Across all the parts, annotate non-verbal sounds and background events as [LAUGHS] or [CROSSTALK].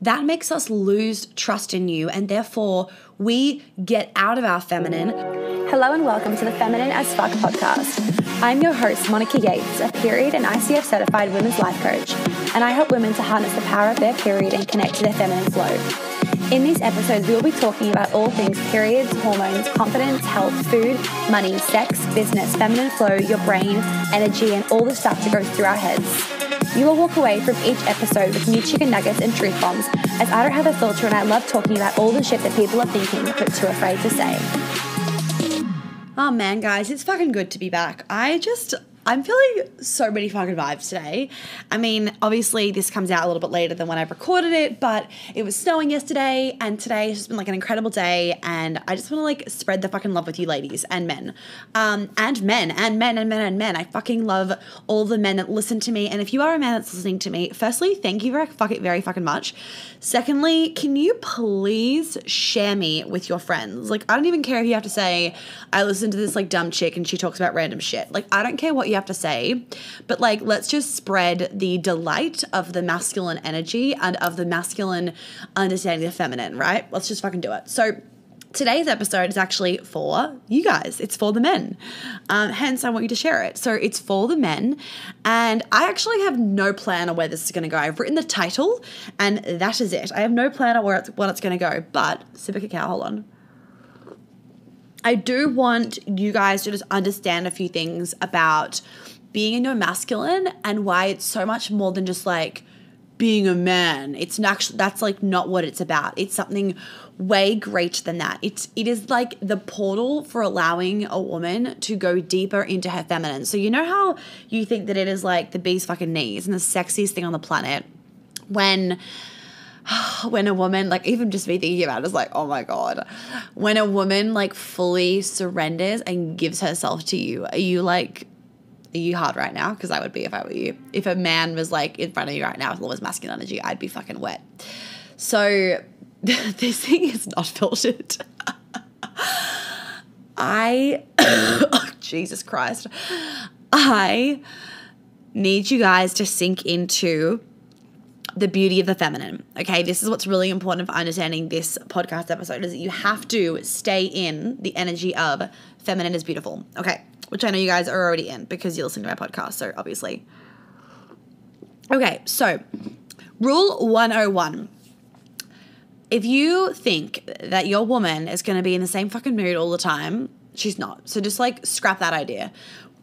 that makes us lose trust in you and therefore we get out of our feminine. Hello and welcome to the Feminine as Fuck podcast. I'm your host, Monica Yates, a period and ICF certified women's life coach, and I help women to harness the power of their period and connect to their feminine flow. In these episodes, we will be talking about all things periods, hormones, confidence, health, food, money, sex, business, feminine flow, your brain, energy, and all the stuff that goes through our heads. You will walk away from each episode with new chicken nuggets and truth bombs, as I don't have a filter and I love talking about all the shit that people are thinking but too afraid to say. Oh man, guys, it's fucking good to be back. I just I'm feeling so many fucking vibes today. I mean, obviously, this comes out a little bit later than when I recorded it, but it was snowing yesterday, and today has just been like an incredible day. And I just want to like spread the fucking love with you, ladies and men, um, and men, and men, and men, and men. I fucking love all the men that listen to me. And if you are a man that's listening to me, firstly, thank you very, fucking, very fucking much. Secondly, can you please share me with your friends? Like, I don't even care if you have to say, I listened to this like dumb chick and she talks about random shit. Like, I don't care what you have to say, but like, let's just spread the delight of the masculine energy and of the masculine understanding of the feminine, right? Let's just fucking do it. So, today's episode is actually for you guys. It's for the men. Um, hence, I want you to share it. So it's for the men. And I actually have no plan on where this is going to go. I've written the title, and that is it. I have no plan on where it's, what it's going to go. But, a cacao, hold on. I do want you guys to just understand a few things about being in your masculine and why it's so much more than just like being a man. It's actually that's like not what it's about. It's something way greater than that. It's it is like the portal for allowing a woman to go deeper into her feminine. So you know how you think that it is like the bee's fucking knees and the sexiest thing on the planet when [SIGHS] when a woman like even just me thinking about it is like oh my god. When a woman like fully surrenders and gives herself to you are you like are you hard right now? Because i would be if i were you. If a man was like in front of you right now with all his masculine energy i'd be fucking wet. So [LAUGHS] this thing is not filtered [LAUGHS] i [COUGHS] oh, jesus christ. I need you guys to sink into the beauty of the feminine. Okay, this is what's really important for understanding this podcast episode is that you have to stay in the energy of feminine is beautiful. Okay, which I know you guys are already in because you're listening to my podcast, so obviously. Okay, so rule 101. If you think that your woman is going to be in the same fucking mood all the time, she's not. So just like scrap that idea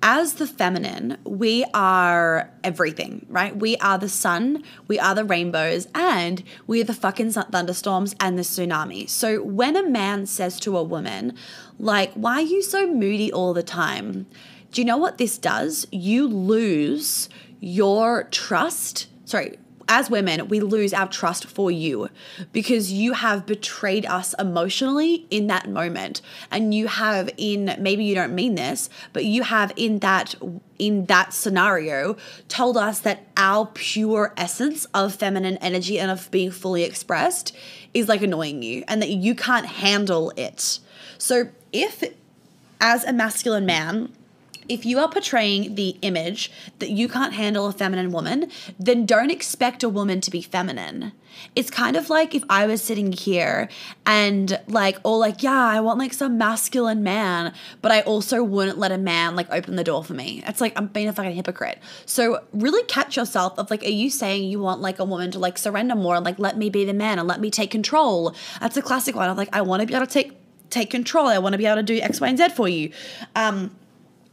as the feminine, we are everything, right? We are the sun, we are the rainbows, and we are the fucking thunderstorms and the tsunami. So when a man says to a woman, like, why are you so moody all the time? Do you know what this does? You lose your trust. Sorry, as women, we lose our trust for you because you have betrayed us emotionally in that moment. And you have in maybe you don't mean this, but you have in that in that scenario told us that our pure essence of feminine energy and of being fully expressed is like annoying you and that you can't handle it. So if as a masculine man, if you are portraying the image that you can't handle a feminine woman, then don't expect a woman to be feminine. It's kind of like if I was sitting here and like, oh, like, yeah, I want like some masculine man, but I also wouldn't let a man like open the door for me. It's like I'm being a fucking hypocrite. So really catch yourself of like, are you saying you want like a woman to like surrender more and like let me be the man and let me take control? That's a classic one like, I want to be able to take take control. I want to be able to do X, Y, and Z for you. Um,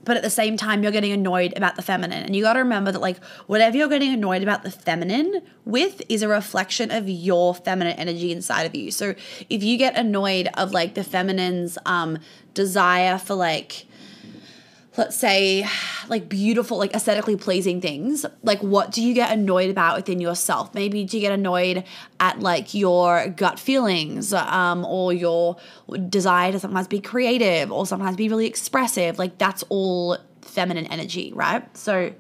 but at the same time you're getting annoyed about the feminine. And you got to remember that like whatever you're getting annoyed about the feminine with is a reflection of your feminine energy inside of you. So if you get annoyed of like the feminine's um desire for like let's say like beautiful like aesthetically pleasing things like what do you get annoyed about within yourself maybe do you get annoyed at like your gut feelings um, or your desire to sometimes be creative or sometimes be really expressive like that's all feminine energy right so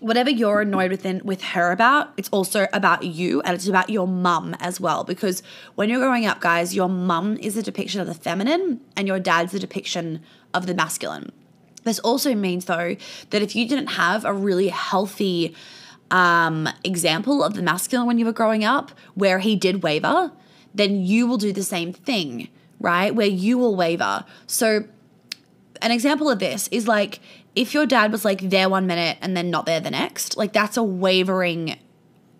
whatever you're annoyed within with her about, it's also about you and it's about your mum as well. Because when you're growing up, guys, your mum is a depiction of the feminine and your dad's a depiction of the masculine. This also means though that if you didn't have a really healthy um, example of the masculine when you were growing up where he did waver, then you will do the same thing, right? Where you will waver. So, an example of this is like if your dad was like there one minute and then not there the next, like that's a wavering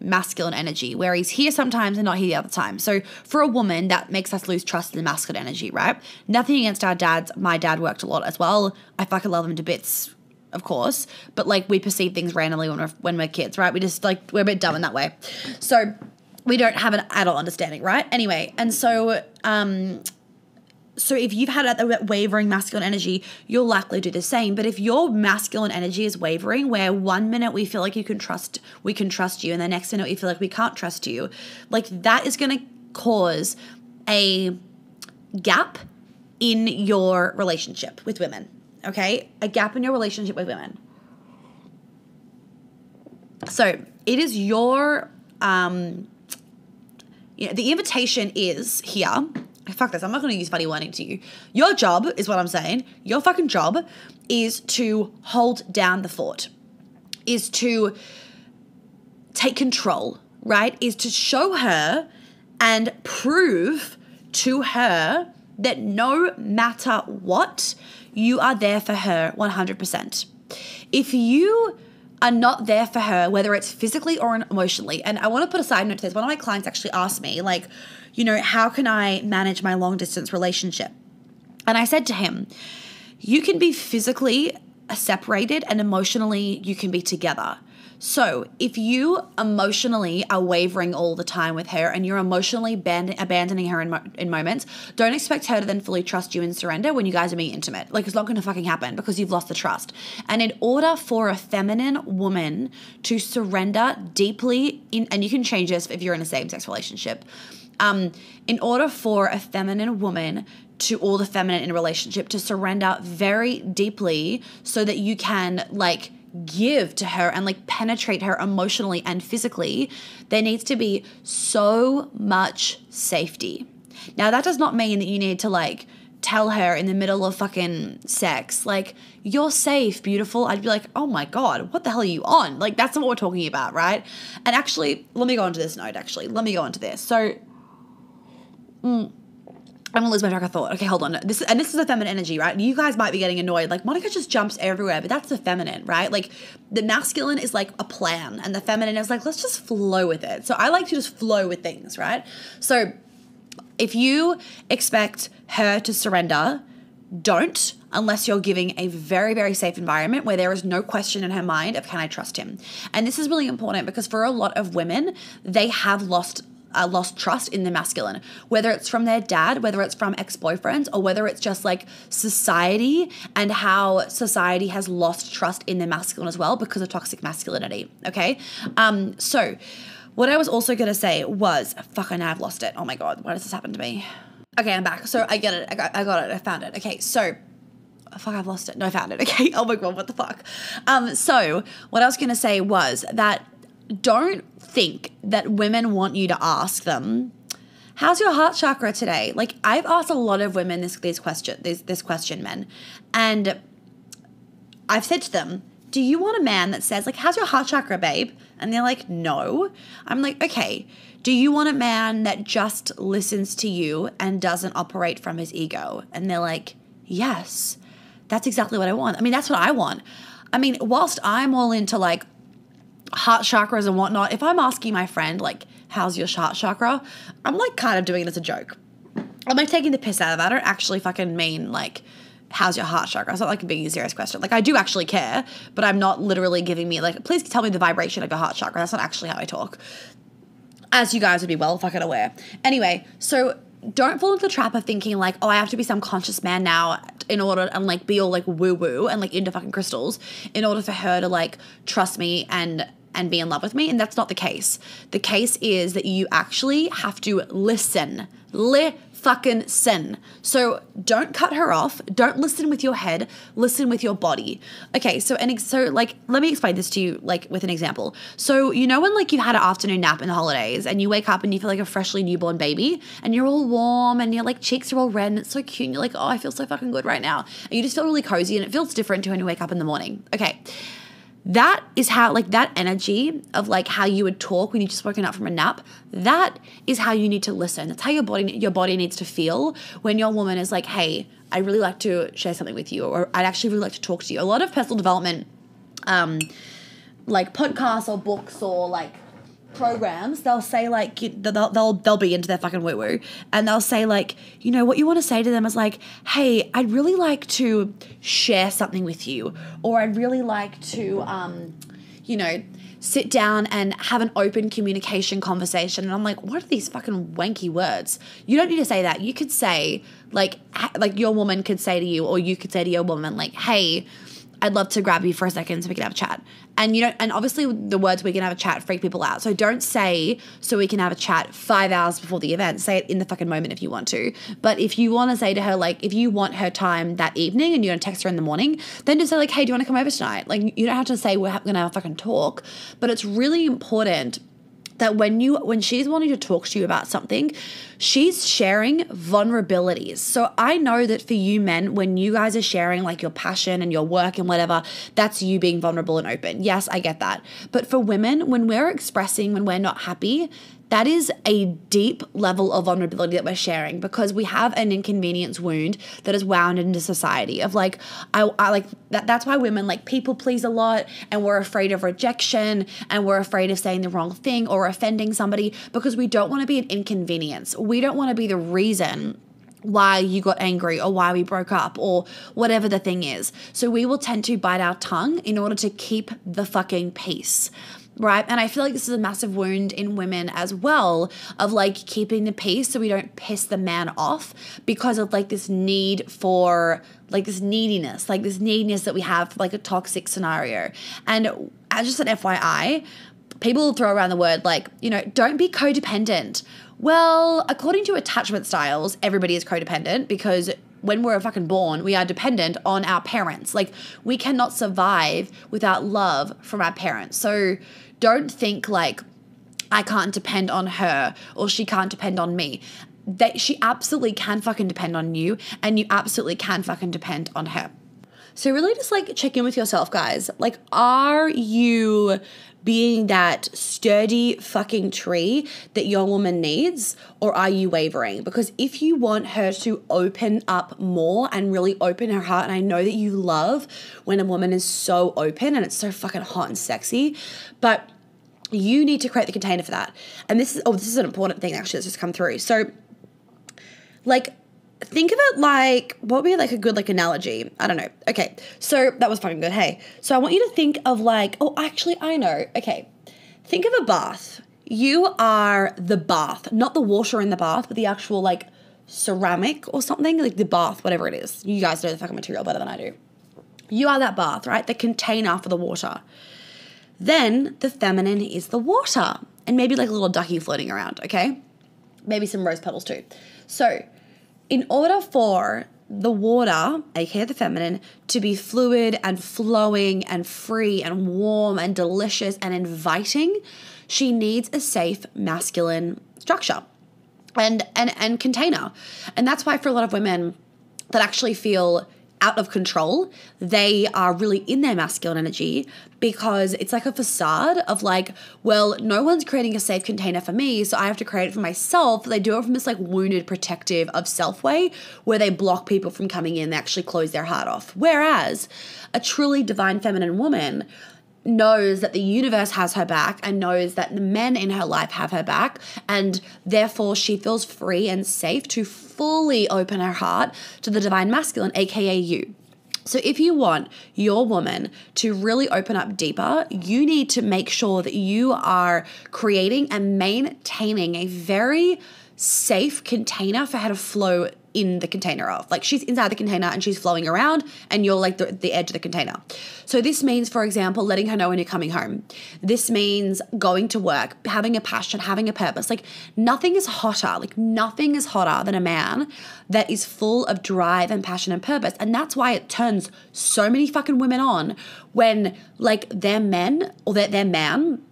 masculine energy, where he's here sometimes and not here the other time. So for a woman, that makes us lose trust in the masculine energy, right? Nothing against our dads. My dad worked a lot as well. I fucking love him to bits, of course. But like we perceive things randomly when we're when we're kids, right? We just like we're a bit dumb in that way. So we don't have an adult understanding, right? Anyway, and so um so if you've had a wavering masculine energy, you'll likely do the same. But if your masculine energy is wavering, where one minute we feel like you can trust, we can trust you, and the next minute we feel like we can't trust you, like that is going to cause a gap in your relationship with women. Okay, a gap in your relationship with women. So it is your um, you know, the invitation is here fuck this, I'm not going to use funny wording to you. Your job is what I'm saying. Your fucking job is to hold down the fort, is to take control, right? Is to show her and prove to her that no matter what, you are there for her 100%. If you are not there for her, whether it's physically or emotionally, and I want to put a side note to this. One of my clients actually asked me, like, you know, how can I manage my long distance relationship? And I said to him, you can be physically separated and emotionally you can be together. So, if you emotionally are wavering all the time with her and you're emotionally abandoning her in, mo- in moments, don't expect her to then fully trust you and surrender when you guys are being intimate. Like, it's not going to fucking happen because you've lost the trust. And in order for a feminine woman to surrender deeply, in, and you can change this if you're in a same sex relationship, um, in order for a feminine woman to all the feminine in a relationship to surrender very deeply so that you can like give to her and like penetrate her emotionally and physically, there needs to be so much safety. Now, that does not mean that you need to like tell her in the middle of fucking sex, like, you're safe, beautiful. I'd be like, oh my God, what the hell are you on? Like, that's not what we're talking about, right? And actually, let me go on to this note, actually. Let me go on to this. So, Mm. I'm gonna lose my track of thought. Okay, hold on. This and this is a feminine energy, right? You guys might be getting annoyed. Like Monica just jumps everywhere, but that's the feminine, right? Like the masculine is like a plan, and the feminine is like let's just flow with it. So I like to just flow with things, right? So if you expect her to surrender, don't unless you're giving a very very safe environment where there is no question in her mind of can I trust him. And this is really important because for a lot of women, they have lost uh, lost trust in the masculine, whether it's from their dad, whether it's from ex boyfriends, or whether it's just like society and how society has lost trust in the masculine as well because of toxic masculinity. Okay. Um, so, what I was also going to say was, fuck, I now I've lost it. Oh my God, why does this happen to me? Okay, I'm back. So I get it. I got, I got it. I found it. Okay, so fuck, I've lost it. No, I found it. [LAUGHS] Okay. Oh my god, what the fuck? Um, so what I was gonna say was that don't think that women want you to ask them how's your heart chakra today? Like i've asked a lot of women this this question this, this question men. And i've said to them do you want a man that says like how's your heart chakra babe and they're like no. I'm like okay. Do you want a man that just listens to you and doesn't operate from his ego? And they're like yes. That's exactly what i want. I mean that's what i want. I mean whilst i'm all into like heart chakras and whatnot, if I'm asking my friend, like, how's your heart chakra, I'm like kind of doing it as a joke. I'm like taking the piss out of it. I don't actually fucking mean like, how's your heart chakra? It's not like a big serious question. Like, I do actually care, but I'm not literally giving me, like, please tell me the vibration of your heart chakra. That's not actually how I talk. As you guys would be well fucking aware. Anyway, so don't fall into the trap of thinking like, oh, I have to be some conscious man now in order and like be all like woo woo and like into fucking crystals in order for her to like trust me and and be in love with me. And that's not the case. The case is that you actually have to listen. Li fucking sin. So don't cut her off. Don't listen with your head. Listen with your body. Okay, so and so like let me explain this to you like with an example. So you know when like you had an afternoon nap in the holidays and you wake up and you feel like a freshly newborn baby and you're all warm and your like cheeks are all red and it's so cute and you're like, oh, I feel so fucking good right now. And you just feel really cozy and it feels different to when you wake up in the morning. Okay that is how like that energy of like how you would talk when you just woken up from a nap that is how you need to listen. That's how your body your body needs to feel when your woman is like hey i'd really like to share something with you or i'd actually really like to talk to you. A lot of personal development um like podcasts or books or like programs, they'll say like they'll they'll they'll be into their fucking woo woo, and they'll say like you know what you want to say to them is like, hey, I'd really like to share something with you, or I'd really like to, um, you know. Sit down and have an open communication conversation. And I'm like, what are these fucking wanky words? You don't need to say that. You could say, like, like your woman could say to you, or you could say to your woman, like, hey, I'd love to grab you for a second so we can have a chat. And you know, and obviously the words we can have a chat freak people out. So don't say so we can have a chat five hours before the event. Say it in the fucking moment if you want to. But if you want to say to her, like, if you want her time that evening and you're gonna text her in the morning, then just say, like, hey, do you want to come over tonight? Like you don't have to say we're gonna have a fucking talk, but it's really important that when you when she's wanting to talk to you about something she's sharing vulnerabilities. So i know that for you men when you guys are sharing like your passion and your work and whatever that's you being vulnerable and open. Yes i get that. But for women when we're expressing when we're not happy that is a deep level of vulnerability that we're sharing because we have an inconvenience wound that is wound into society of like I, I like that that's why women like people please a lot and we're afraid of rejection and we're afraid of saying the wrong thing or offending somebody because we don't want to be an inconvenience we don't want to be the reason why you got angry or why we broke up or whatever the thing is. So we will tend to bite our tongue in order to keep the fucking peace. Right. And I feel like this is a massive wound in women as well of like keeping the peace so we don't piss the man off because of like this need for like this neediness, like this neediness that we have for like a toxic scenario. And as just an FYI, people throw around the word like, you know, don't be codependent. Well, according to attachment styles, everybody is codependent because when we're fucking born, we are dependent on our parents. Like, we cannot survive without love from our parents. So don't think like, I can't depend on her or she can't depend on me. That she absolutely can fucking depend on you and you absolutely can fucking depend on her. So really just like check in with yourself, guys. Like, are you being that sturdy fucking tree that your woman needs, or are you wavering? Because if you want her to open up more and really open her heart, and I know that you love when a woman is so open and it's so fucking hot and sexy, but you need to create the container for that. And this is oh, this is an important thing actually that's just come through. So like think of it like what would be like a good like analogy? I don't know. Okay so that was fucking good. Hey so i want you to think of like oh actually i know. Okay think of a bath. You are the bath not the water in the bath but the actual like ceramic or something like the bath whatever it is. You guys know the fucking material better than i do. You are that bath right? The container for the water. Then the feminine is the water and maybe like a little ducky floating around okay? Maybe some rose petals too. So in order for the water, aka the feminine, to be fluid and flowing and free and warm and delicious and inviting, she needs a safe masculine structure and and and container. And that's why for a lot of women that actually feel out of control, they are really in their masculine energy because it's like a facade of like, well, no one's creating a safe container for me, so I have to create it for myself. They do it from this like wounded, protective of self way where they block people from coming in, they actually close their heart off. Whereas a truly divine feminine woman knows that the universe has her back and knows that the men in her life have her back and therefore she feels free and safe to fully open her heart to the divine masculine aka you. So, if you want your woman to really open up deeper, you need to make sure that you are creating and maintaining a very safe container for her to flow in the container of. Like she's inside the container and she's flowing around and you're like the, the edge of the container. So this means, for example, letting her know when you're coming home. This means going to work, having a passion, having a purpose. Like nothing is hotter, like nothing is hotter than a man that is full of drive and passion and purpose. And that's why it turns so many fucking women on when like their men or their, their man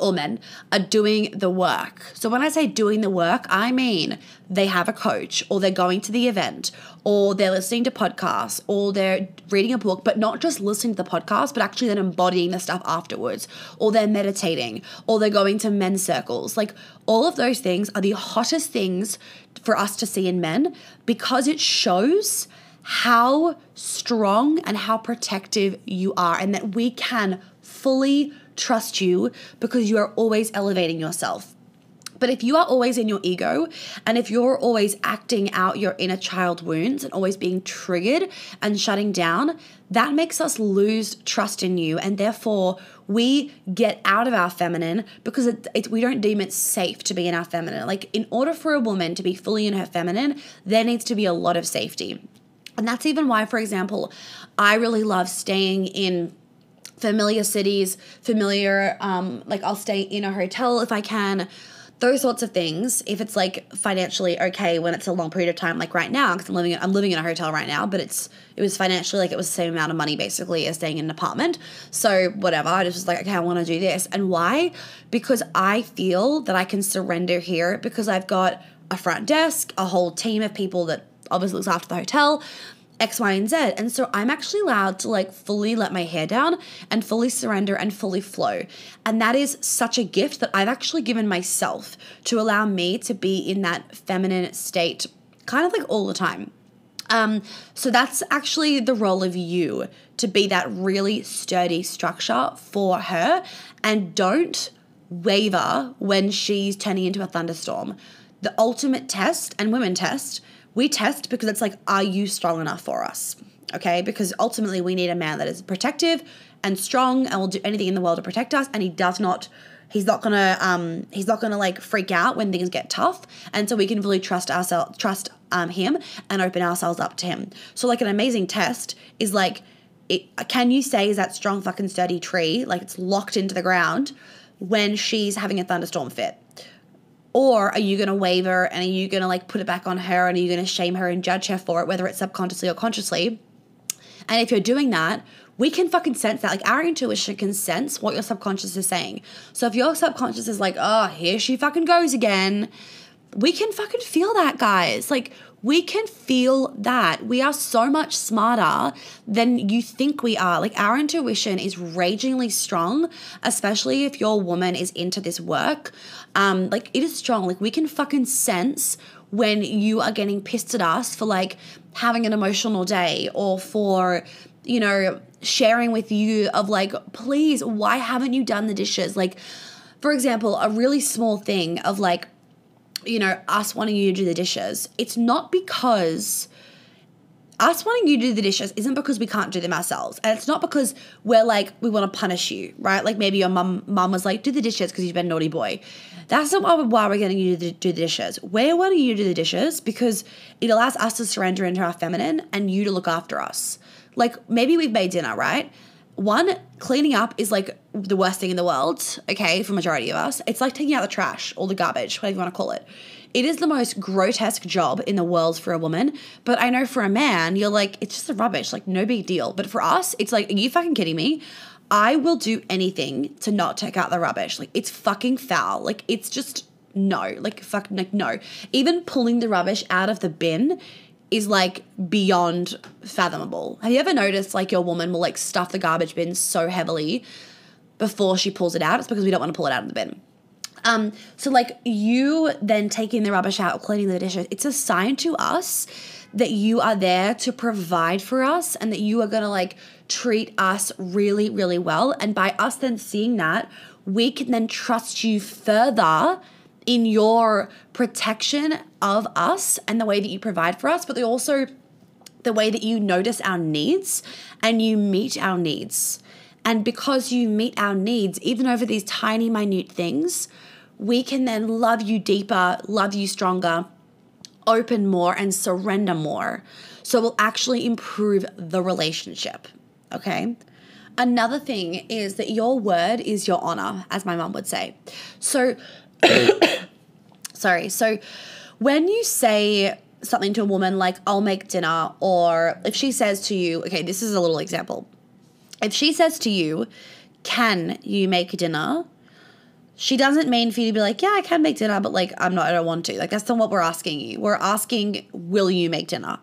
or men are doing the work. So when I say doing the work, I mean they have a coach or they're going to the event or they're listening to podcasts or they're reading a book, but not just listening to the podcast, but actually then embodying the stuff afterwards or they're meditating or they're going to men's circles. Like all of those things are the hottest things for us to see in men because it shows how strong and how protective you are and that we can fully trust you because you are always elevating yourself. But if you are always in your ego and if you're always acting out your inner child wounds and always being triggered and shutting down, that makes us lose trust in you. And therefore, we get out of our feminine because it, it, we don't deem it safe to be in our feminine. Like, in order for a woman to be fully in her feminine, there needs to be a lot of safety. And that's even why, for example, I really love staying in familiar cities, familiar, um, like I'll stay in a hotel if I can, those sorts of things. If it's like financially okay when it's a long period of time, like right now, because I'm living, I'm living in a hotel right now, but it's it was financially like it was the same amount of money basically as staying in an apartment. So whatever, I just was like, okay, I want to do this, and why? Because I feel that I can surrender here because I've got a front desk, a whole team of people that obviously looks after the hotel. X, Y, and Z. And so I'm actually allowed to like fully let my hair down and fully surrender and fully flow. And that is such a gift that I've actually given myself to allow me to be in that feminine state kind of like all the time. Um, so that's actually the role of you to be that really sturdy structure for her and don't waver when she's turning into a thunderstorm. The ultimate test and women test we test because it's like, are you strong enough for us? Okay, because ultimately we need a man that is protective and strong and will do anything in the world to protect us, and he does not. He's not gonna. Um, he's not gonna like freak out when things get tough, and so we can really trust ourselves, trust um him, and open ourselves up to him. So like an amazing test is like, it, can you say is that strong fucking sturdy tree like it's locked into the ground when she's having a thunderstorm fit? Or are you going to waver and are you going to like put it back on her and are you going to shame her and judge her for it, whether it's subconsciously or consciously? And if you're doing that, we can fucking sense that. Like our intuition can sense what your subconscious is saying. So if your subconscious is like, oh, here she fucking goes again, we can fucking feel that, guys. Like we can feel that. We are so much smarter than you think we are. Like our intuition is ragingly strong, especially if your woman is into this work. Um, like it is strong. Like we can fucking sense when you are getting pissed at us for like having an emotional day or for, you know, sharing with you of like, please, why haven't you done the dishes? Like, for example, a really small thing of like, you know, us wanting you to do the dishes. It's not because us wanting you to do the dishes isn't because we can't do them ourselves. And it's not because we're like, we want to punish you, right? Like maybe your mum mum was like, do the dishes because you've been a naughty boy. That's not why, why we're getting you to do the dishes. We're wanting you to do the dishes because it allows us to surrender into our feminine and you to look after us. Like maybe we've made dinner, right? One, cleaning up is like the worst thing in the world, okay, for majority of us. It's like taking out the trash or the garbage, whatever you want to call it. It is the most grotesque job in the world for a woman, but I know for a man, you're like, it's just a rubbish, like no big deal. But for us, it's like, are you fucking kidding me? I will do anything to not take out the rubbish. Like it's fucking foul. Like it's just no. Like fuck like no. Even pulling the rubbish out of the bin is like beyond fathomable. Have you ever noticed like your woman will like stuff the garbage bin so heavily before she pulls it out? It's because we don't want to pull it out of the bin. Um, so like you then taking the rubbish out, cleaning the dishes, it's a sign to us that you are there to provide for us and that you are gonna like treat us really, really well. And by us then seeing that, we can then trust you further in your protection of us and the way that you provide for us, but they also the way that you notice our needs and you meet our needs. And because you meet our needs, even over these tiny, minute things, we can then love you deeper, love you stronger, open more, and surrender more. So we'll actually improve the relationship. Okay. Another thing is that your word is your honor, as my mom would say. So, [COUGHS] sorry. So, when you say something to a woman like, I'll make dinner, or if she says to you, okay, this is a little example. If she says to you, Can you make dinner? she doesn't mean for you to be like, yeah, I can make dinner, but like, I'm not, I don't want to. Like, that's not what we're asking you. We're asking, will you make dinner?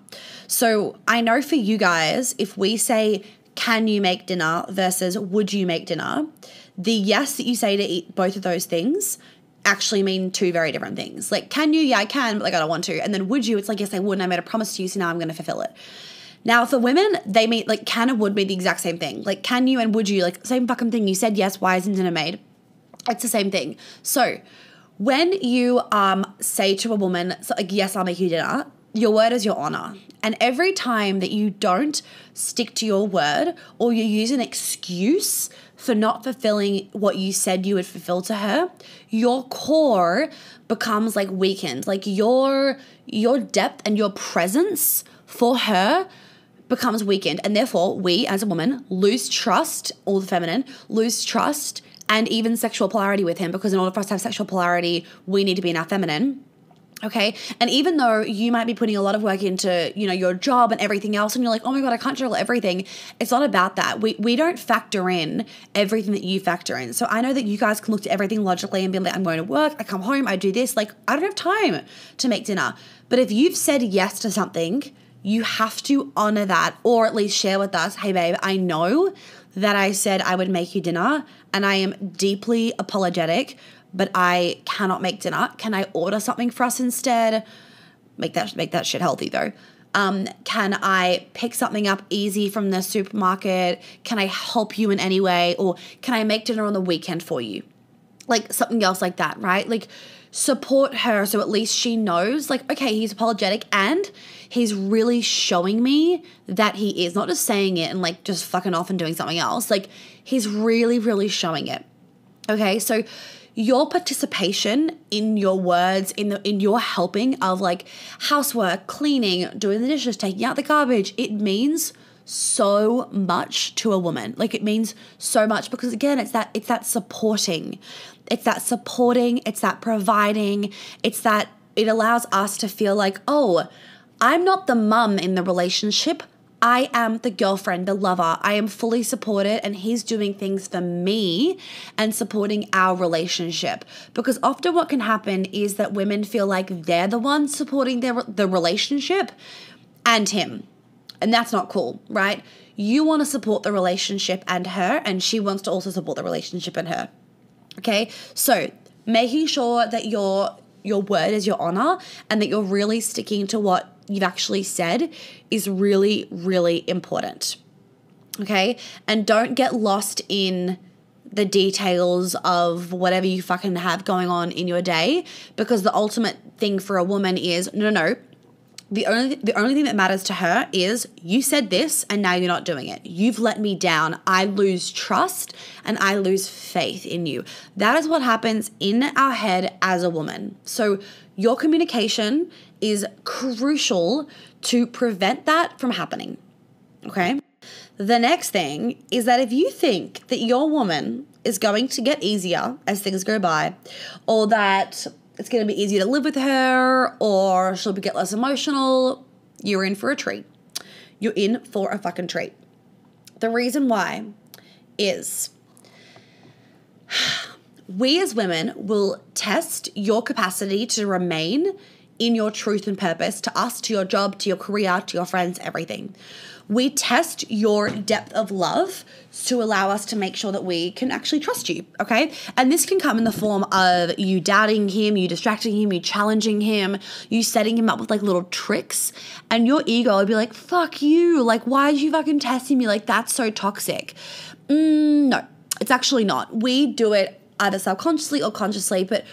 So I know for you guys, if we say, can you make dinner versus would you make dinner, the yes that you say to eat both of those things actually mean two very different things. Like, can you? Yeah, I can, but like, I don't want to. And then would you? It's like, yes, I would, and I made a promise to you, so now I'm going to fulfill it. Now, for women, they mean like can and would mean the exact same thing. Like, can you and would you? Like, same fucking thing. You said yes. Why isn't dinner made? It's the same thing. So, when you um say to a woman, so like, yes, I'll make you dinner, your word is your honor. And every time that you don't stick to your word or you use an excuse for not fulfilling what you said you would fulfill to her, your core becomes like weakened. Like your your depth and your presence for her becomes weakened. And therefore, we as a woman lose trust, all the feminine, lose trust and even sexual polarity with him because in order for us to have sexual polarity, we need to be in our feminine. Okay. And even though you might be putting a lot of work into, you know, your job and everything else, and you're like, oh my God, I can't juggle everything. It's not about that. We we don't factor in everything that you factor in. So I know that you guys can look at everything logically and be like, I'm going to work, I come home, I do this. Like, I don't have time to make dinner. But if you've said yes to something, you have to honor that or at least share with us, hey babe, I know that I said I would make you dinner and I am deeply apologetic but I cannot make dinner. Can I order something for us instead? Make that make that shit healthy though. Um, can I pick something up easy from the supermarket? Can I help you in any way? Or can I make dinner on the weekend for you? Like something else like that, right? Like support her so at least she knows, like, okay, he's apologetic and he's really showing me that he is not just saying it and like just fucking off and doing something else. Like, he's really, really showing it. Okay, so your participation in your words in the in your helping of like housework cleaning doing the dishes taking out the garbage it means so much to a woman. Like it means so much because again it's that it's that supporting. It's that supporting it's that providing it's that it allows us to feel like oh i'm not the mum in the relationship I am the girlfriend, the lover. I am fully supported, and he's doing things for me and supporting our relationship. Because often, what can happen is that women feel like they're the ones supporting their the relationship and him, and that's not cool, right? You want to support the relationship and her, and she wants to also support the relationship and her. Okay, so making sure that your your word is your honor and that you're really sticking to what you've actually said is really, really important. Okay. And don't get lost in the details of whatever you fucking have going on in your day because the ultimate thing for a woman is no, no, no. The only the only thing that matters to her is you said this and now you're not doing it. You've let me down. I lose trust and I lose faith in you. That is what happens in our head as a woman. So your communication is crucial to prevent that from happening. Okay? The next thing is that if you think that your woman is going to get easier as things go by, or that it's going to be easier to live with her, or she'll get less emotional, you're in for a treat. You're in for a fucking treat. The reason why is [SIGHS] we as women will test your capacity to remain in your truth and purpose to us, to your job, to your career, to your friends, everything. We test your depth of love to allow us to make sure that we can actually trust you, okay? And this can come in the form of you doubting him, you distracting him, you challenging him, you setting him up with like little tricks, and your ego would be like, fuck you, like, why are you fucking testing me? Like, that's so toxic. Mm, no, it's actually not. We do it either subconsciously or consciously, but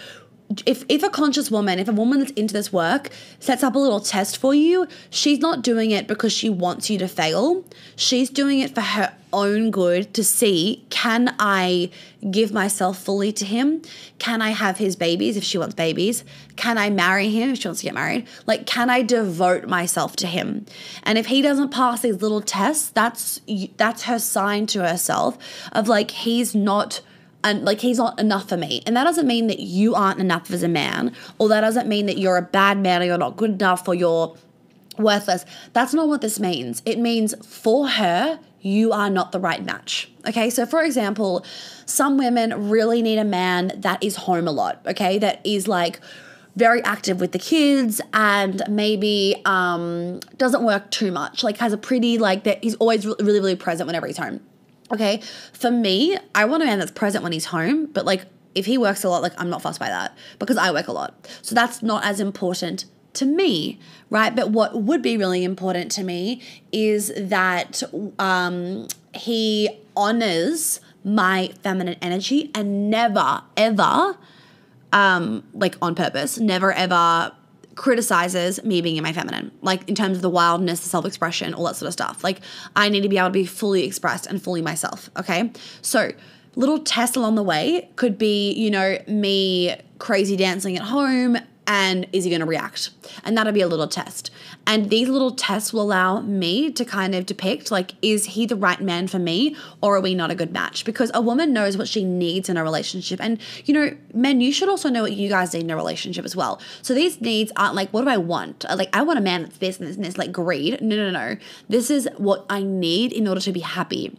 if if a conscious woman, if a woman that's into this work sets up a little test for you, she's not doing it because she wants you to fail. She's doing it for her own good to see can I give myself fully to him? Can I have his babies if she wants babies? Can I marry him if she wants to get married? Like can I devote myself to him? And if he doesn't pass these little tests, that's that's her sign to herself of like he's not and like he's not enough for me. And that doesn't mean that you aren't enough as a man, or that doesn't mean that you're a bad man or you're not good enough or you're worthless. That's not what this means. It means for her, you are not the right match. Okay, so for example, some women really need a man that is home a lot, okay, that is like very active with the kids and maybe um, doesn't work too much, like has a pretty, like, that he's always really, really present whenever he's home. Okay, for me, I want a man that's present when he's home, but like if he works a lot, like I'm not fussed by that because I work a lot. So that's not as important to me, right? But what would be really important to me is that um, he honors my feminine energy and never, ever, um, like on purpose, never ever criticizes me being in my feminine, like in terms of the wildness, the self expression, all that sort of stuff. Like, I need to be able to be fully expressed and fully myself. Okay. So, little tests along the way could be, you know, me crazy dancing at home and is he going to react? And that'll be a little test. And these little tests will allow me to kind of depict like, is he the right man for me or are we not a good match? Because a woman knows what she needs in a relationship. And, you know, men, you should also know what you guys need in a relationship as well. So these needs aren't like, what do I want? Uh, like, I want a man that's this and this and this, like greed. No, no, no. This is what I need in order to be happy.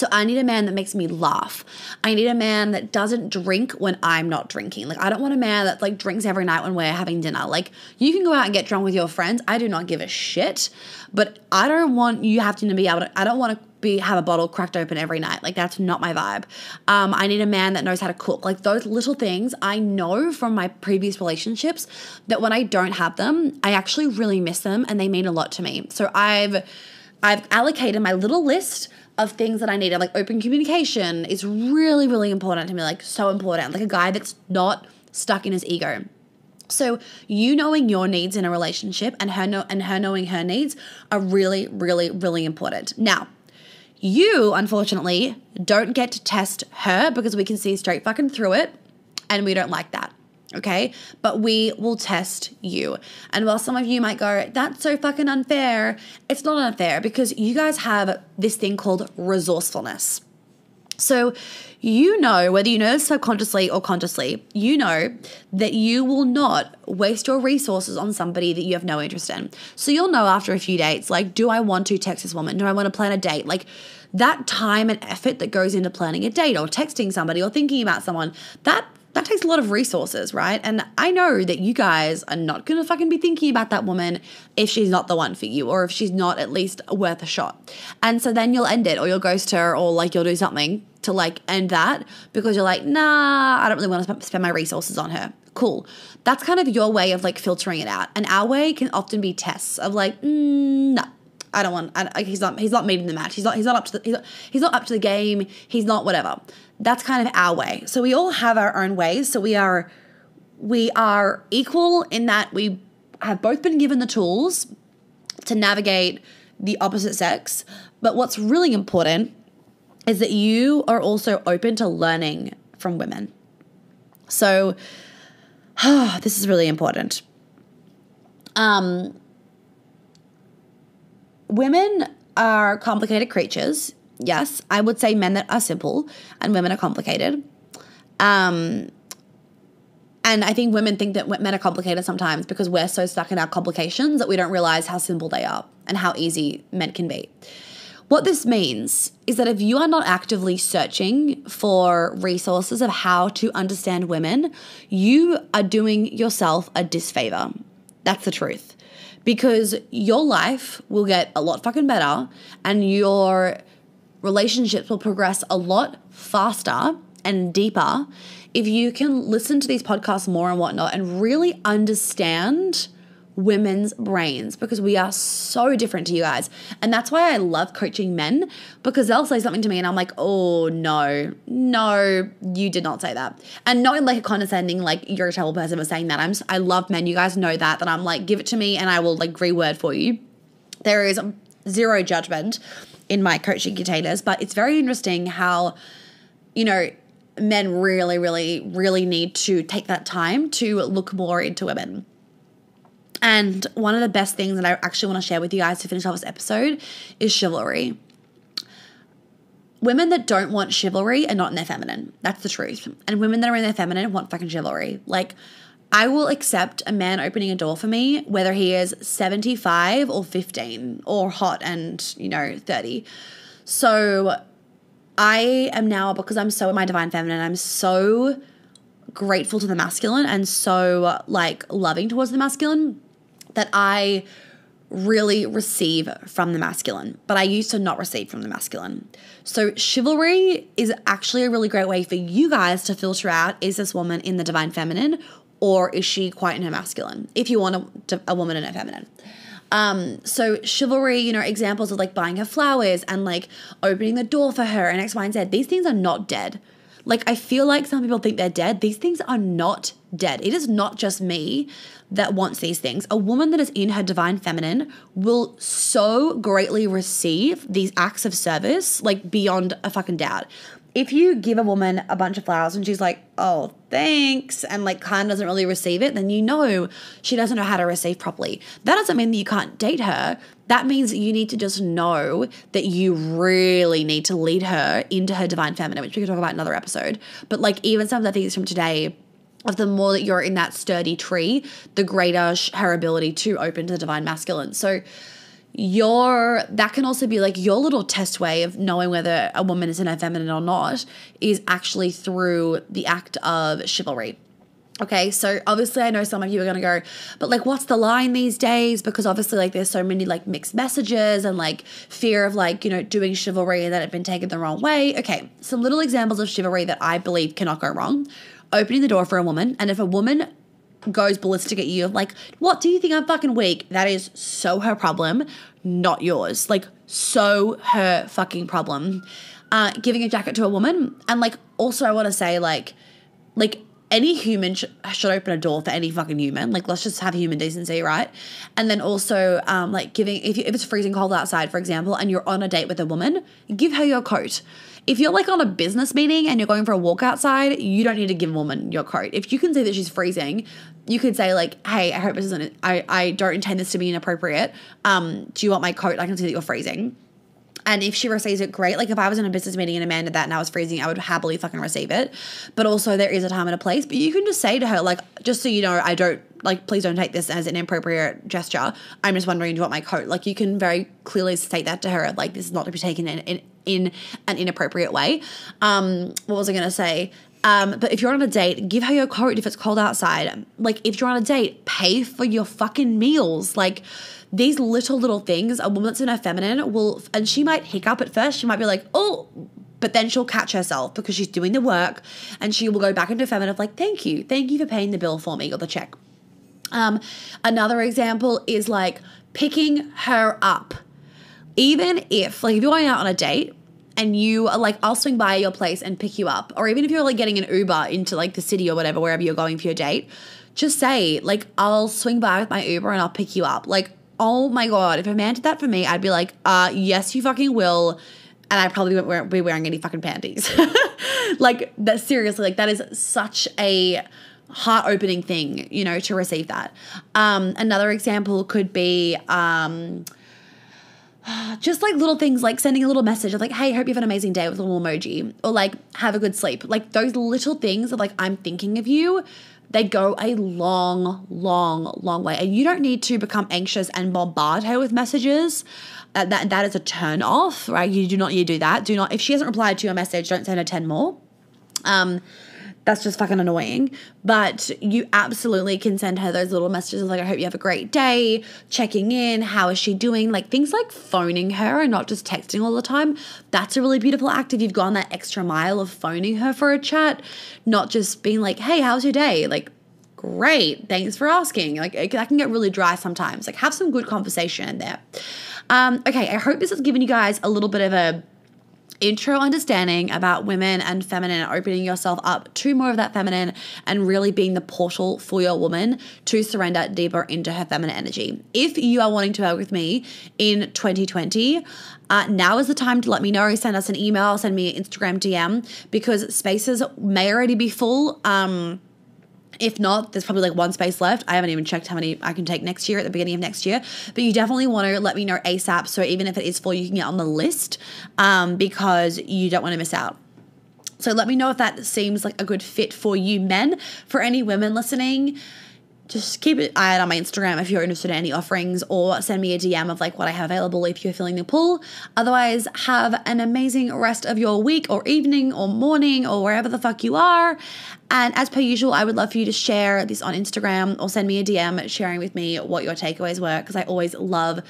So I need a man that makes me laugh. I need a man that doesn't drink when I'm not drinking. Like I don't want a man that like drinks every night when we're having dinner. Like you can go out and get drunk with your friends. I do not give a shit. But I don't want you having to be able to I don't want to be have a bottle cracked open every night. Like that's not my vibe. Um, I need a man that knows how to cook. Like those little things I know from my previous relationships that when I don't have them, I actually really miss them and they mean a lot to me. So I've I've allocated my little list of things that I needed. Like open communication is really, really important to me, like so important. Like a guy that's not stuck in his ego. So you knowing your needs in a relationship and her know and her knowing her needs are really, really, really important. Now, you unfortunately don't get to test her because we can see straight fucking through it, and we don't like that okay? But we will test you. And while some of you might go, that's so fucking unfair, it's not unfair because you guys have this thing called resourcefulness. So, you know, whether you know subconsciously or consciously, you know that you will not waste your resources on somebody that you have no interest in. So, you'll know after a few dates, like, do I want to text this woman? Do I want to plan a date? Like, that time and effort that goes into planning a date or texting somebody or thinking about someone, that that takes a lot of resources, right? And I know that you guys are not gonna fucking be thinking about that woman if she's not the one for you or if she's not at least worth a shot. And so then you'll end it or you'll ghost her or like you'll do something to like end that because you're like, nah, I don't really wanna spend my resources on her. Cool. That's kind of your way of like filtering it out. And our way can often be tests of like, mm, no, I don't want. I, he's not. He's not meeting the match. He's not. He's not up to the. He's not, he's not up to the game. He's not whatever. That's kind of our way. So we all have our own ways. So we are, we are equal in that we have both been given the tools to navigate the opposite sex. But what's really important is that you are also open to learning from women. So, [SIGHS] this is really important. Um, women are complicated creatures. Yes, I would say men that are simple and women are complicated. Um, and I think women think that men are complicated sometimes because we're so stuck in our complications that we don't realize how simple they are and how easy men can be. What this means is that if you are not actively searching for resources of how to understand women, you are doing yourself a disfavor. That's the truth because your life will get a lot fucking better and your relationships will progress a lot faster and deeper if you can listen to these podcasts more and whatnot and really understand women's brains because we are so different to you guys. And that's why I love coaching men because they'll say something to me and I'm like, oh no, no, you did not say that. And not in like a condescending, like you're a terrible person for saying that. I'm I love men. You guys know that. That I'm like, give it to me and I will like reword for you. There is zero judgment in my coaching containers, but it's very interesting how, you know, men really, really, really need to take that time to look more into women. And one of the best things that I actually want to share with you guys to finish off this episode is chivalry. Women that don't want chivalry are not in their feminine. That's the truth. And women that are in their feminine want fucking chivalry. Like, I will accept a man opening a door for me, whether he is 75 or 15 or hot and, you know, 30. So I am now, because I'm so in my divine feminine, I'm so grateful to the masculine and so like loving towards the masculine that I really receive from the masculine, but I used to not receive from the masculine. So, chivalry is actually a really great way for you guys to filter out is this woman in the divine feminine or is she quite in her masculine? If you want a, a woman in her feminine. Um, so chivalry, you know, examples of like buying her flowers and like opening the door for her and X, Y, and Z. These things are not dead. Like I feel like some people think they're dead. These things are not dead. It is not just me that wants these things. A woman that is in her divine feminine will so greatly receive these acts of service, like beyond a fucking doubt. If you give a woman a bunch of flowers and she's like, oh, thanks, and like kind of doesn't really receive it, then you know she doesn't know how to receive properly. That doesn't mean that you can't date her. That means that you need to just know that you really need to lead her into her divine feminine, which we can talk about in another episode. But like even some of the things from today, of the more that you're in that sturdy tree, the greater her ability to open to the divine masculine. So your that can also be like your little test way of knowing whether a woman is in her feminine or not is actually through the act of chivalry. Okay, so obviously I know some of you are gonna go, but like what's the line these days? Because obviously like there's so many like mixed messages and like fear of like, you know, doing chivalry that it been taken the wrong way. Okay, some little examples of chivalry that I believe cannot go wrong opening the door for a woman. And if a woman goes ballistic at you, like, what do you think I'm fucking weak? That is so her problem, not yours. Like, so her fucking problem. Uh, giving a jacket to a woman. And like, also, I want to say, like, like, any human sh- should open a door for any fucking human. Like, let's just have human decency, right? And then also, um, like giving if you, if it's freezing cold outside, for example, and you're on a date with a woman, give her your coat. If you're like on a business meeting and you're going for a walk outside, you don't need to give a woman your coat. If you can see that she's freezing, you could say like, "Hey, I hope this isn't. I I don't intend this to be inappropriate. Um, do you want my coat? I can see that you're freezing." And if she receives it, great. Like if I was in a business meeting and a man did that and I was freezing, I would happily fucking receive it. But also there is a time and a place. But you can just say to her, like, just so you know, I don't like please don't take this as an inappropriate gesture. I'm just wondering, do you want my coat? Like you can very clearly state that to her, like this is not to be taken in in, in an inappropriate way. Um, what was I gonna say? Um, but if you're on a date, give her your coat if it's cold outside. Like if you're on a date, pay for your fucking meals. Like these little little things, a woman that's in her feminine will, and she might hiccup at first. She might be like, oh, but then she'll catch herself because she's doing the work, and she will go back into feminine like, thank you, thank you for paying the bill for me or the check. Um, another example is like picking her up. Even if, like, if you're going out on a date and you are like, I'll swing by your place and pick you up, or even if you're like getting an Uber into like the city or whatever, wherever you're going for your date, just say, like, I'll swing by with my Uber and I'll pick you up. Like, oh my God, if a man did that for me, I'd be like, uh, yes, you fucking will. And I probably wouldn't be wearing any fucking panties. [LAUGHS] like, that seriously, like, that is such a heart opening thing, you know, to receive that. Um, another example could be, um, [SIGHS] just like little things like sending a little message of like, hey, I hope you have an amazing day with a little emoji, or like, have a good sleep. Like those little things of like, I'm thinking of you, they go a long, long, long way. And you don't need to become anxious and bombard her with messages. Uh, that that is a turn off, right? You do not need to do that. Do not if she hasn't replied to your message, don't send her ten more. Um, that's just fucking annoying. But you absolutely can send her those little messages like, I hope you have a great day, checking in, how is she doing? Like things like phoning her and not just texting all the time. That's a really beautiful act if you've gone that extra mile of phoning her for a chat, not just being like, hey, how's your day? Like, great, thanks for asking. Like, that can get really dry sometimes. Like, have some good conversation in there. Um, okay, I hope this has given you guys a little bit of a intro understanding about women and feminine, opening yourself up to more of that feminine and really being the portal for your woman to surrender deeper into her feminine energy. If you are wanting to work with me in 2020, uh, now is the time to let me know. Send us an email, send me an Instagram DM because spaces may already be full. Um, if not, there's probably like one space left. I haven't even checked how many I can take next year at the beginning of next year. But you definitely want to let me know ASAP. So even if it is full, you can get on the list um, because you don't want to miss out. So let me know if that seems like a good fit for you, men. For any women listening, just keep an eye out on my Instagram if you're interested in any offerings or send me a DM of like what I have available if you're feeling the pull. Otherwise, have an amazing rest of your week or evening or morning or wherever the fuck you are. And as per usual, I would love for you to share this on Instagram or send me a DM sharing with me what your takeaways were because I always love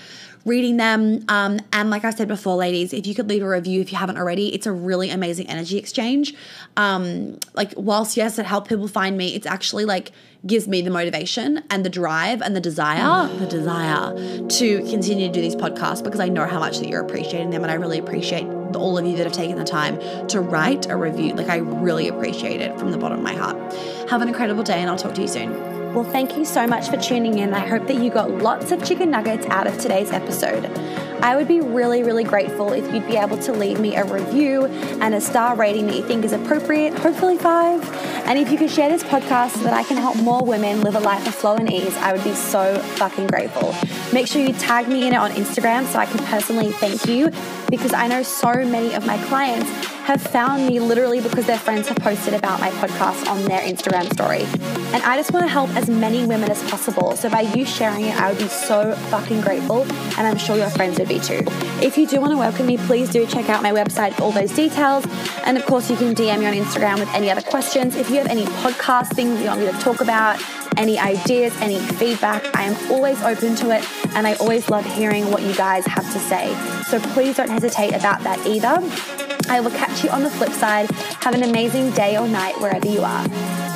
reading them. Um, and like I said before, ladies, if you could leave a review if you haven't already, it's a really amazing energy exchange. Um, like, whilst yes, it helped people find me, it's actually like gives me the motivation and the drive and the desire, the desire to continue to do these podcasts because I know how much that you're appreciating them and I really appreciate all of you that have taken the time to write a review. Like I really appreciate it from the bottom of my heart. Have an incredible day and I'll talk to you soon. Well, thank you so much for tuning in. I hope that you got lots of chicken nuggets out of today's episode. I would be really, really grateful if you'd be able to leave me a review and a star rating that you think is appropriate, hopefully five. And if you could share this podcast so that I can help more women live a life of flow and ease, I would be so fucking grateful. Make sure you tag me in it on Instagram so I can personally thank you because I know so many of my clients have found me literally because their friends have posted about my podcast on their Instagram story. And I just want to help as many women as possible. So by you sharing it, I would be so fucking grateful. And I'm sure your friends would be too. If you do want to welcome me, please do check out my website for all those details. And of course, you can DM me on Instagram with any other questions. If you have any podcast things you want me to talk about, any ideas, any feedback, I am always open to it. And I always love hearing what you guys have to say. So please don't hesitate about that either. I will catch you on the flip side. Have an amazing day or night wherever you are.